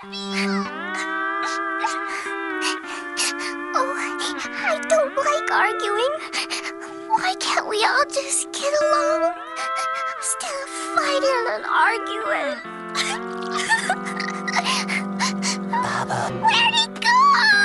Oh, I don't like arguing. Why can't we all just get along? Instead of fighting and arguing. Baba.